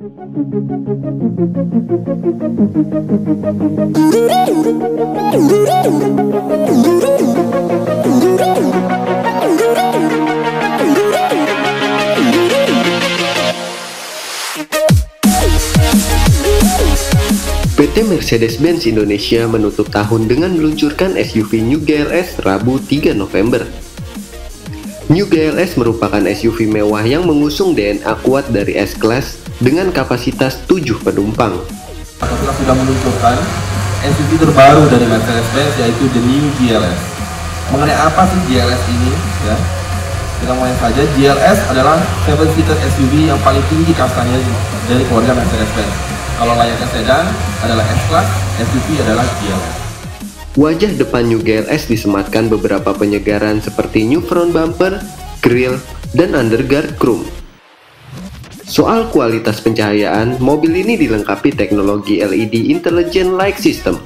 PT Mercedes-Benz Indonesia menutup tahun dengan meluncurkan SUV New GLS Rabu 3 November. New GLS merupakan SUV mewah yang mengusung DNA kuat dari S-Class dengan kapasitas 7 penumpang. Kita sudah meluncurkan SUV terbaru dari Mercedes-Benz yaitu the New GLS. Mengenai apa sih GLS ini? Ya, kita mulai saja. GLS adalah 7-seater SUV yang paling tinggi kastanya dari keluarga Mercedes-Benz kalau layaknya sedan adalah S-Class, SUV adalah GLS. Wajah depan New GLS disematkan beberapa penyegaran seperti new front bumper, grill, dan underguard chrome. Soal kualitas pencahayaan, mobil ini dilengkapi teknologi LED Intelligent Light System.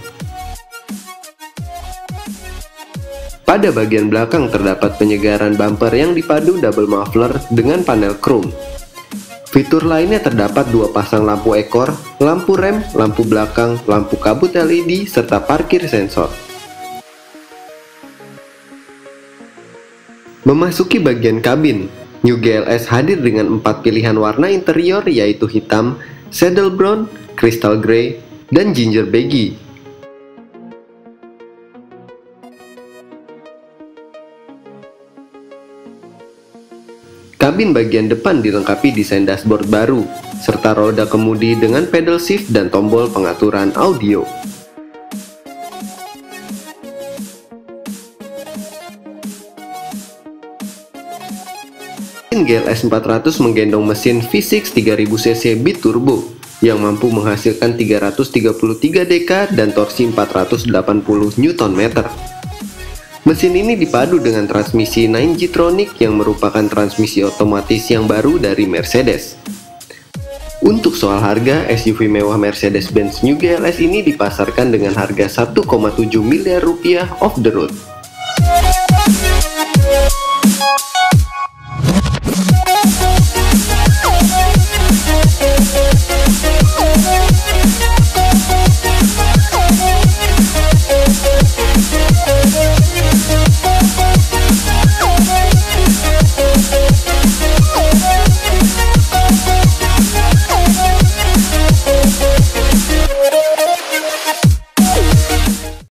Pada bagian belakang terdapat penyegaran bumper yang dipadu double muffler dengan panel chrome. Fitur lainnya terdapat dua pasang lampu ekor, lampu rem, lampu belakang, lampu kabut LED, serta parkir sensor. Memasuki bagian kabin, New GLS hadir dengan empat pilihan warna interior yaitu hitam, saddle brown, crystal grey, dan ginger beige. Kabin bagian depan dilengkapi desain dashboard baru, serta roda kemudi dengan pedal shift dan tombol pengaturan audio. GLS 400 menggendong mesin V6 3000cc biturbo yang mampu menghasilkan 333 dk dan torsi 480 Nm. Mesin ini dipadu dengan transmisi 9G-Tronic yang merupakan transmisi otomatis yang baru dari Mercedes. Untuk soal harga, SUV mewah Mercedes-Benz New GLS ini dipasarkan dengan harga 1,7 miliar rupiah off the road.